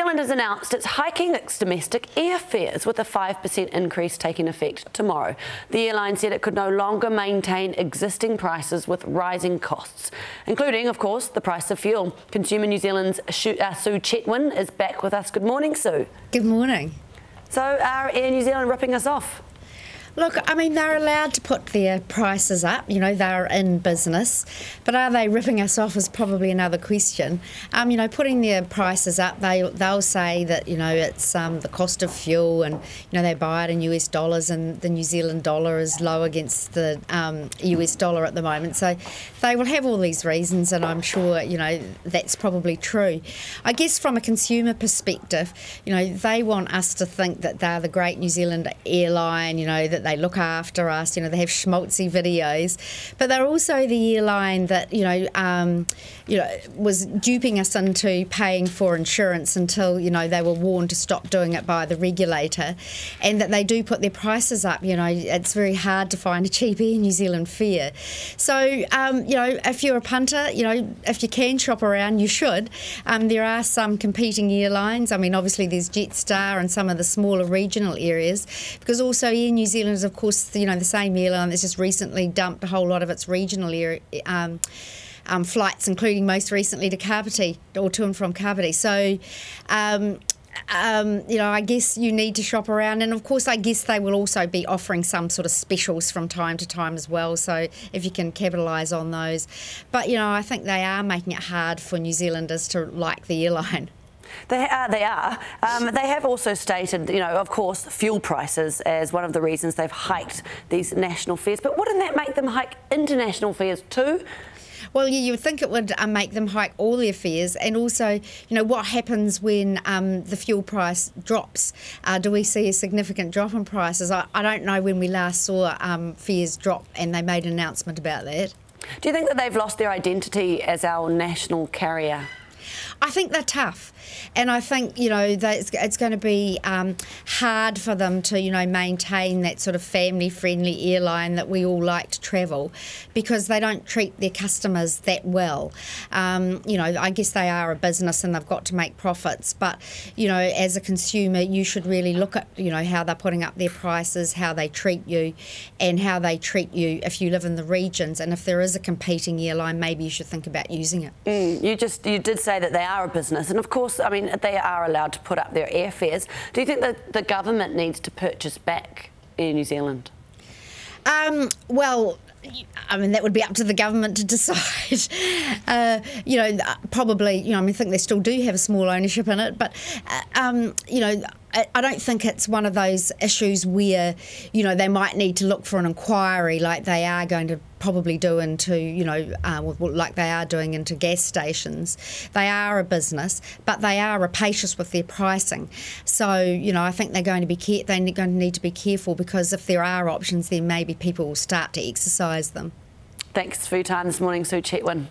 Zealand has announced it's hiking its domestic airfares with a 5% increase taking effect tomorrow. The airline said it could no longer maintain existing prices with rising costs, including, of course, the price of fuel. Consumer New Zealand's uh, Sue Chetwin is back with us. Good morning, Sue. Good morning. So, are Air New Zealand ripping us off? Look, I mean, they're allowed to put their prices up, you know, they're in business, but are they ripping us off is probably another question. Um, you know, putting their prices up, they, they'll say that, you know, it's um, the cost of fuel and, you know, they buy it in US dollars and the New Zealand dollar is low against the um, US dollar at the moment. So they will have all these reasons, and I'm sure, you know, that's probably true. I guess from a consumer perspective, you know, they want us to think that they're the great New Zealand airline, you know, that that they look after us. You know, they have schmaltzy videos, but they're also the airline that you know, um, you know, was duping us into paying for insurance until you know they were warned to stop doing it by the regulator, and that they do put their prices up. You know, it's very hard to find a cheap Air New Zealand fare. So um, you know, if you're a punter, you know, if you can shop around, you should. Um, there are some competing airlines. I mean, obviously there's Jetstar and some of the smaller regional areas, because also Air New Zealand is, of course, you know, the same airline that's just recently dumped a whole lot of its regional air, um, um, flights, including most recently to Kapiti or to and from Kapiti. So, um, um, you know, I guess you need to shop around, and of course, I guess they will also be offering some sort of specials from time to time as well. So if you can capitalise on those, but you know, I think they are making it hard for New Zealanders to like the airline. They are. They are. Um, they have also stated, you know, of course, fuel prices as one of the reasons they've hiked these national fares. But wouldn't that make them hike international fares too? Well, yeah, you would think it would uh, make them hike all their fares, and also, you know, what happens when um, the fuel price drops? Uh, do we see a significant drop in prices? I, I don't know when we last saw um, fares drop, and they made an announcement about that. Do you think that they've lost their identity as our national carrier? I think they're tough, and I think you know it's, it's going to be um, hard for them to you know maintain that sort of family-friendly airline that we all like to travel, because they don't treat their customers that well. Um, you know, I guess they are a business and they've got to make profits, but you know, as a consumer, you should really look at you know how they're putting up their prices, how they treat you, and how they treat you if you live in the regions. And if there is a competing airline, maybe you should think about using it. Mm, you just you did say that they are a business, and of course, I mean, they are allowed to put up their airfares. Do you think that the government needs to purchase back Air New Zealand? Um, well, I mean, that would be up to the government to decide. Uh, you know, probably, you know, I mean, I think they still do have a small ownership in it, but, uh, um, you know, I don't think it's one of those issues where, you know, they might need to look for an inquiry like they are going to probably do into, you know, uh, like they are doing into gas stations. They are a business, but they are rapacious with their pricing. So, you know, I think they're going to be care- they're going to need to be careful because if there are options, then maybe people will start to exercise them. Thanks for your time this morning, Sue Chetwin.